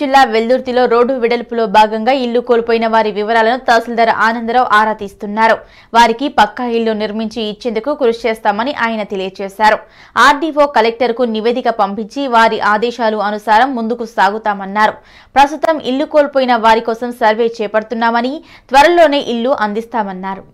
జిల్లా వెల్దుర్తిలో రోడ్డు వెడల్పులో భాగంగా ఇల్లు కోల్పోయిన వారి వివరాలను తహసీల్దార్ ఆనందరావు ఆరా తీస్తున్నారు. వారికి పక్కా ఇల్లు నిర్మించి ఇచ్చేందుకు కృషి చేస్తామని ఆయన తెలియజేశారు. ఆర్డీఓ కలెక్టర్కు నివేదిక పంపించి వారి ఆదేశాలు అనుసారం ముందుకు సాగుతామన్నారు. ప్రస్తుతం ఇల్లు కోల్పోయిన వారి కోసం సర్వే చేపడుతున్నామని త్వరలోనే ఇల్లు అందిస్తామన్నారు.